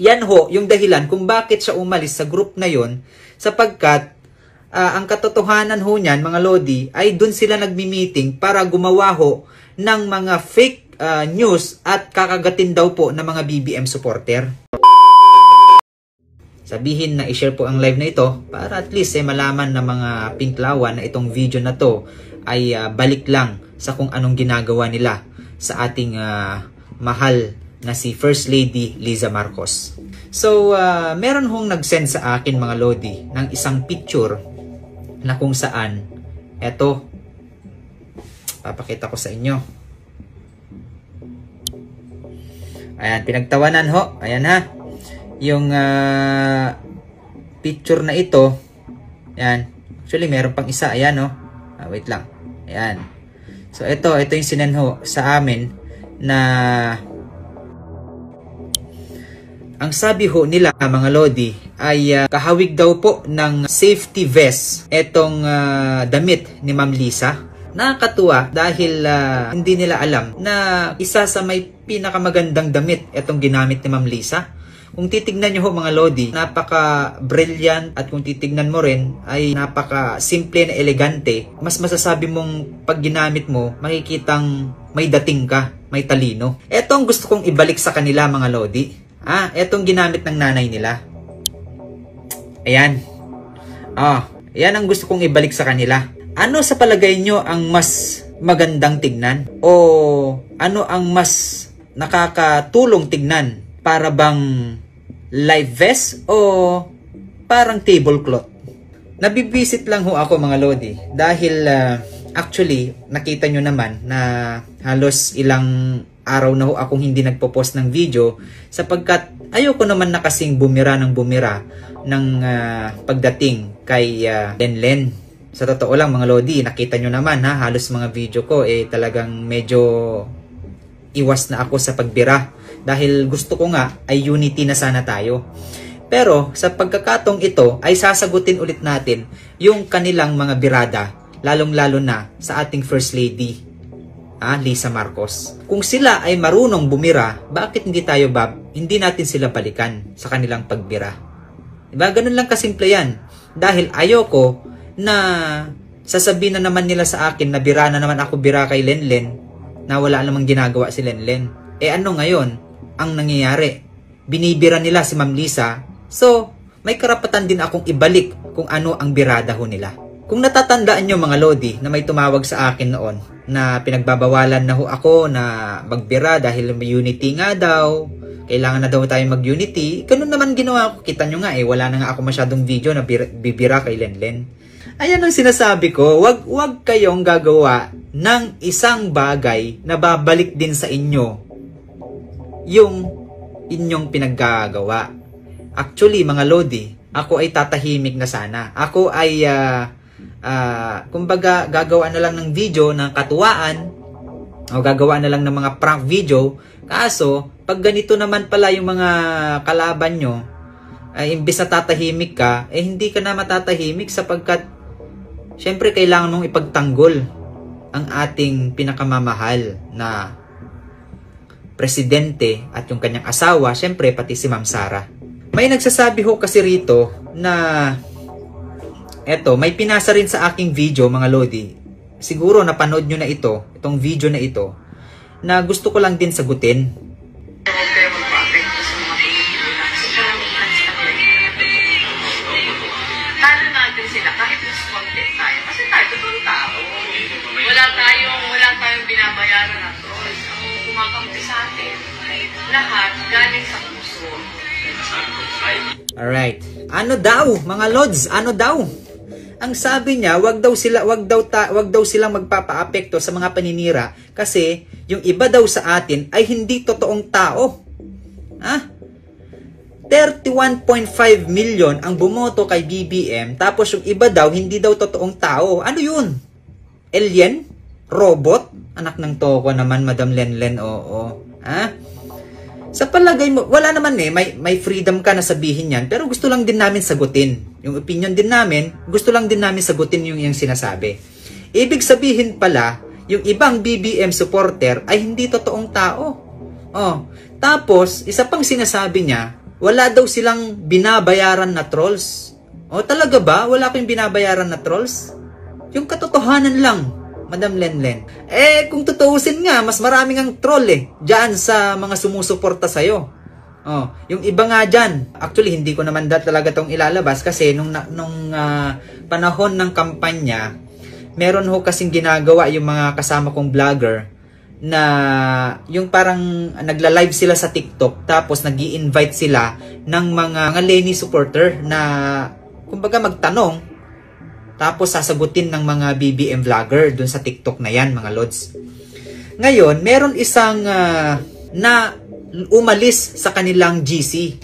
Yan ho, yung dahilan kung bakit siya umalis sa group na yon sapagkat ah, ang katotohanan ho niyan, mga Lodi, ay dun sila nagmi-meeting para gumawa ho ng mga fake ah, news at kakagatin daw po ng mga BBM supporter. Sabihin na i-share po ang live na ito para at least eh, malaman ng mga pinklawan na itong video na to ay ah, balik lang sa kung anong ginagawa nila sa ating ah, mahal na si First Lady Liza Marcos. So, ah, meron hong nag-send sa akin mga Lodi ng isang picture na kung saan eto papakita ko sa inyo. Ayan, pinagtawanan ho. Ayan ha. Yung ah, picture na ito, ayan. Actually, meron pang isa. Ayan, no. Ah, wait lang. Ayan. So, ito, ito yung sinenho sa amin na ang sabi ho nila mga Lodi ay ah, kahawig daw po ng safety vest etong ah, damit ni Ma'am Lisa. Nakakatuwa dahil ah, hindi nila alam na isa sa may pinakamagandang damit etong ginamit ni Ma'am Lisa. Kung titignan nyo ho mga Lodi, napaka-brilliant at kung titignan mo rin ay napaka-simple na elegante. Mas masasabi mong pag ginamit mo, makikitang may dating ka, may talino. Ito ang gusto kong ibalik sa kanila mga Lodi. Ah, etong ginamit ng nanay nila. Ayan. Ah, yan ang gusto kong ibalik sa kanila. Ano sa palagay nyo ang mas magandang tignan? O ano ang mas nakakatulong tignan? Para bang live vest o parang tablecloth? Nabibisit lang ho ako mga Lodi dahil ah, actually nakita nyo naman na halos ilang araw na ho akong hindi nagpo-post ng video sapagkat ayoko naman na kasing bumira ng bumira ng ah, pagdating kay ah, Lenlen. Sa totoo lang mga Lodi, nakita nyo naman ha, halos mga video ko eh talagang medyo iwas na ako sa pagbira dahil gusto ko nga ay unity na sana tayo. Pero sa pagkakatong ito ay sasagutin ulit natin yung kanilang mga birada lalong-lalo na sa ating First Lady ah, Lisa Marcos. Kung sila ay marunong bumira, bakit hindi tayo bab, hindi natin sila balikan sa kanilang pagbira? Diba? Ganun lang kasimple yan. Dahil ayoko na sasabihin na naman nila sa akin na bira na naman ako bira kay Lenlen na wala namang ginagawa si Lenlen. Eh ano ngayon ang nangyayari? Binibira nila si Ma'am Lisa. So, may karapatan din akong ibalik kung ano ang birada ho nila. Kung natatandaan nyo mga Lodi na may tumawag sa akin noon na pinagbabawalan na ho ako na magbira dahil may unity nga daw, kailangan na daw tayo mag-unity, ganun naman ginawa ko. Kita nyo nga eh, wala na nga ako masyadong video na bir- bibira kay Lenlen. Ayan ang sinasabi ko, wag, wag kayong gagawa ng isang bagay na babalik din sa inyo yung inyong pinaggagawa. Actually, mga Lodi, ako ay tatahimik na sana. Ako ay, ah, ah, kumbaga, gagawa na lang ng video ng katuwaan o gagawa na lang ng mga prank video. Kaso, pag ganito naman pala yung mga kalaban nyo, ay imbis na tatahimik ka, eh hindi ka na matatahimik sapagkat syempre kailangan mong ipagtanggol ang ating pinakamamahal na presidente at yung kanyang asawa, syempre pati si Ma'am Sara. May nagsasabi ho kasi rito na eto, may pinasa rin sa aking video mga Lodi. Siguro napanood nyo na ito, itong video na ito, na gusto ko lang din sagutin. Wala tayong, wala tayong binabayaran na trolls. Ang kumakampi sa atin, lahat galing sa puso. Alright. Ano daw, mga Lods? Ano daw? Ang sabi niya, wag daw sila wag daw ta, wag daw silang magpapaapekto sa mga paninira kasi yung iba daw sa atin ay hindi totoong tao. Ha? 31.5 million ang bumoto kay BBM tapos yung iba daw hindi daw totoong tao. Ano 'yun? Alien? Robot? Anak ng toko naman, Madam Lenlen. Oo. Ha? Sa palagay mo, wala naman eh, may, may freedom ka na sabihin yan, pero gusto lang din namin sagutin. Yung opinion din namin, gusto lang din namin sagutin yung, yung sinasabi. Ibig sabihin pala, yung ibang BBM supporter ay hindi totoong tao. Oh, tapos, isa pang sinasabi niya, wala daw silang binabayaran na trolls. O talaga ba? Wala kayong binabayaran na trolls? Yung katotohanan lang, Madam Lenlen. Eh, kung tutuusin nga, mas maraming ang troll eh, dyan sa mga sumusuporta sa'yo. Oh, yung iba nga dyan, actually hindi ko naman dat talaga tong ilalabas kasi nung, nung uh, panahon ng kampanya, meron ho kasing ginagawa yung mga kasama kong vlogger na yung parang nagla-live sila sa TikTok tapos nag invite sila ng mga, mga Lenny supporter na kumbaga magtanong tapos sasagutin ng mga BBM vlogger dun sa TikTok na yan mga lods. Ngayon, meron isang uh, na umalis sa kanilang GC.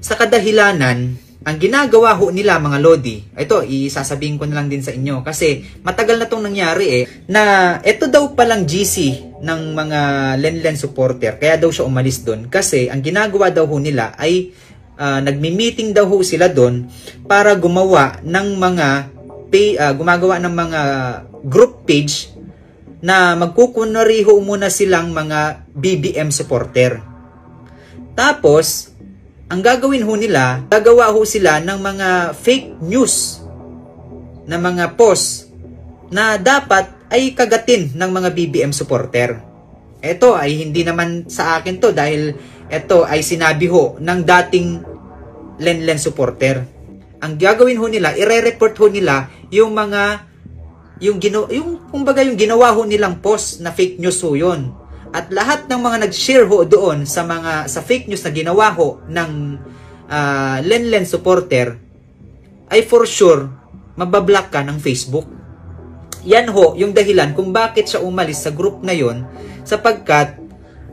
Sa kadahilanan, ang ginagawa ho nila mga Lodi, ito isasabihin ko na lang din sa inyo kasi matagal na tong nangyari eh, na ito daw palang GC ng mga Lenlen supporter, kaya daw siya umalis doon kasi ang ginagawa daw ho nila ay uh, nagmi-meeting daw ho sila doon para gumawa ng mga pay, uh, gumagawa ng mga group page na magkukunwari ho muna silang mga BBM supporter. Tapos, ang gagawin ho nila, gagawa ho sila ng mga fake news na mga post na dapat ay kagatin ng mga BBM supporter. Ito ay hindi naman sa akin to dahil ito ay sinabi ho ng dating Lenlen supporter. Ang gagawin ho nila, ire-report ho nila yung mga yung gino yung kumbaga yung ginawa ho nilang post na fake news ho yun. At lahat ng mga nag-share ho doon sa mga sa fake news na ginawa ho ng uh, Lenlen supporter ay for sure mabablock ka ng Facebook. Yan ho yung dahilan kung bakit siya umalis sa group na yon sapagkat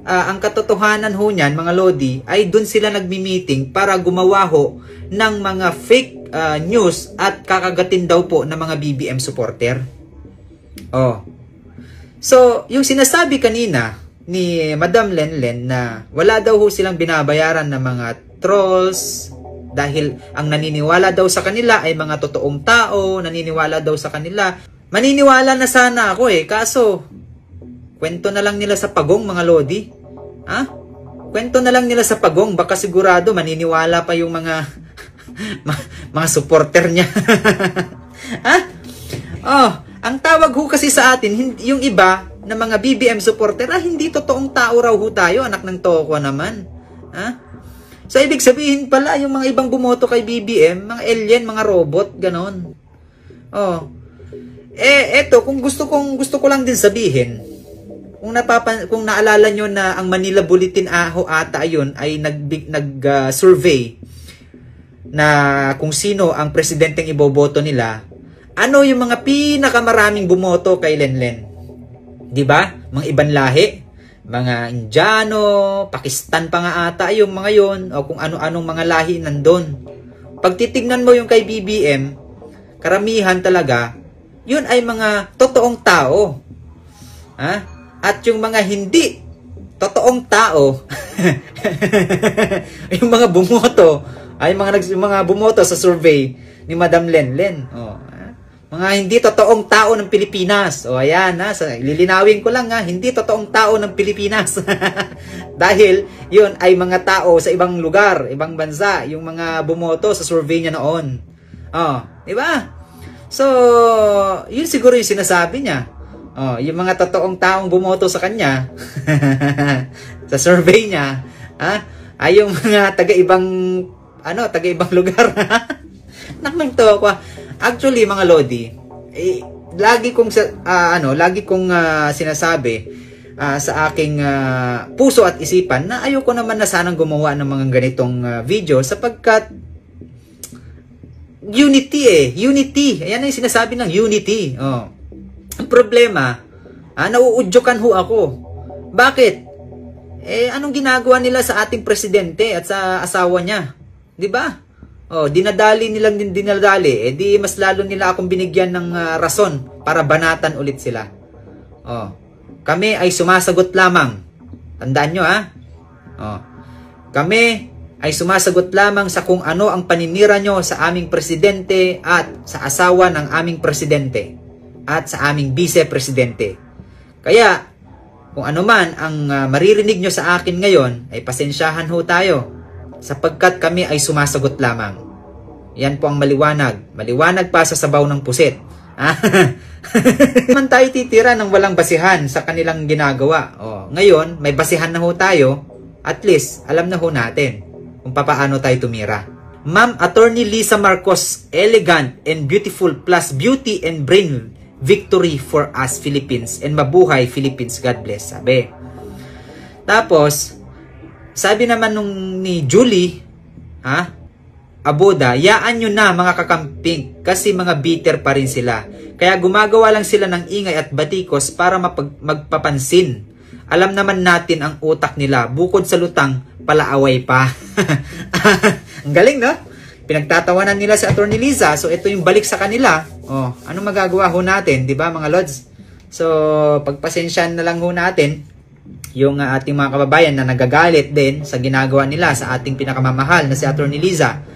uh, ang katotohanan ho niyan mga lodi ay doon sila nagmi-meeting para gumawa ho ng mga fake uh, news at kakagatin daw po ng mga BBM supporter. Oh. So, yung sinasabi kanina ni Madam Lenlen na wala daw ho silang binabayaran ng mga trolls dahil ang naniniwala daw sa kanila ay mga totoong tao, naniniwala daw sa kanila. Maniniwala na sana ako eh, kaso kwento na lang nila sa pagong mga lodi. Ha? Kwento na lang nila sa pagong, baka sigurado maniniwala pa yung mga mga supporter niya. tawag ho kasi sa atin, yung iba, na mga BBM supporter, ah, hindi totoong tao raw ho tayo, anak ng toko naman. Ha? So, ibig sabihin pala, yung mga ibang bumoto kay BBM, mga alien, mga robot, ganon. Oh. Eh, eto, kung gusto kong, gusto ko lang din sabihin, kung napapan kung naalala nyo na ang Manila Bulletin aho ata ayon ay nag nag uh, survey na kung sino ang presidenteng iboboto nila ano yung mga pinakamaraming bumoto kay Lenlen 'Di ba? Mga ibang lahi, mga Indiano, Pakistan pa nga ata yung mga yon o kung ano-anong mga lahi nandun. Pag titignan mo yung kay BBM, karamihan talaga, yun ay mga totoong tao. Ha? At yung mga hindi totoong tao, yung mga bumoto, ay mga, yung mga bumoto sa survey ni Madam Lenlen. Oh, mga hindi totoong tao ng Pilipinas. O ayan, ha, sa, lilinawin ko lang ha, hindi totoong tao ng Pilipinas. Dahil yun ay mga tao sa ibang lugar, ibang bansa, yung mga bumoto sa survey niya noon. Oh, di ba? So, yun siguro yung sinasabi niya. Oh, yung mga totoong taong bumoto sa kanya sa survey niya, ha? Ay yung mga taga-ibang ano, taga-ibang lugar. Naknang to ako. Actually, mga Lodi, eh, lagi kong uh, ano, lagi kong uh, sinasabi uh, sa aking uh, puso at isipan na ayoko naman na sanang gumawa ng mga ganitong uh, video sapagkat unity eh, unity. Ayan ang sinasabi ng unity. Oh. Ang problema, ah, nauudyokan ho ako. Bakit? Eh, anong ginagawa nila sa ating presidente at sa asawa niya? 'Di ba? Oh, dinadali nilang din dinadali, eh di mas lalo nila akong binigyan ng uh, rason para banatan ulit sila. Oh. Kami ay sumasagot lamang. Tandaan nyo ha. Oh. Kami ay sumasagot lamang sa kung ano ang paninira nyo sa aming presidente at sa asawa ng aming presidente at sa aming vice-presidente. Kaya, kung ano man ang uh, maririnig nyo sa akin ngayon, ay pasensyahan ho tayo sapagkat kami ay sumasagot lamang. Yan po ang maliwanag. Maliwanag pa sa sabaw ng pusit. Man tayo titira ng walang basihan sa kanilang ginagawa. Oh, ngayon, may basihan na ho tayo. At least, alam na ho natin kung papaano tayo tumira. Ma'am Attorney Lisa Marcos, elegant and beautiful plus beauty and brain victory for us Philippines and mabuhay Philippines. God bless. Sabi. Tapos, sabi naman nung ni Julie, ha? Aboda, yaan nyo na mga kakamping kasi mga bitter pa rin sila. Kaya gumagawa lang sila ng ingay at batikos para mapag- magpapansin. Alam naman natin ang utak nila, bukod sa lutang, palaaway pa. ang galing, no? Pinagtatawanan nila si Attorney Liza, so ito yung balik sa kanila. Oh, ano magagawa ho natin, di ba mga lods? So, pagpasensyahan na lang ho natin yung uh, ating mga kababayan na nagagalit din sa ginagawa nila sa ating pinakamamahal na si Attorney Liza